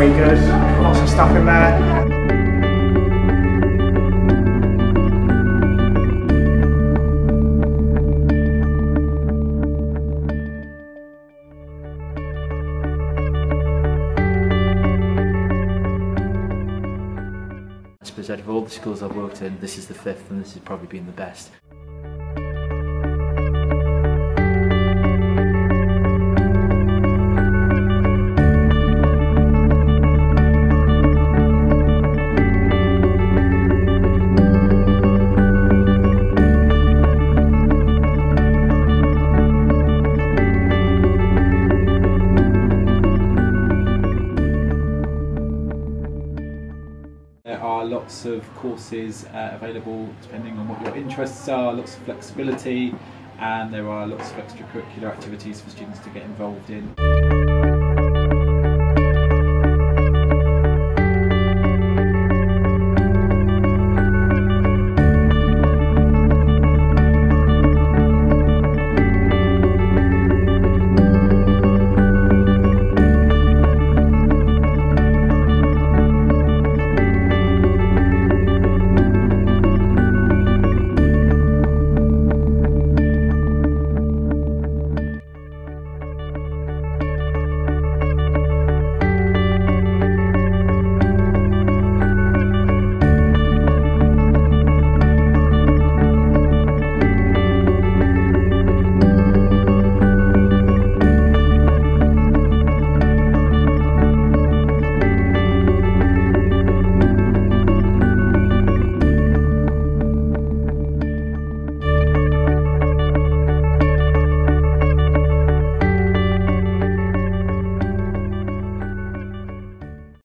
very, good. Lots of stuff in there. I suppose out of all the schools I've worked in, this is the fifth and this has probably been the best. There are lots of courses uh, available depending on what your interests are, lots of flexibility, and there are lots of extracurricular activities for students to get involved in.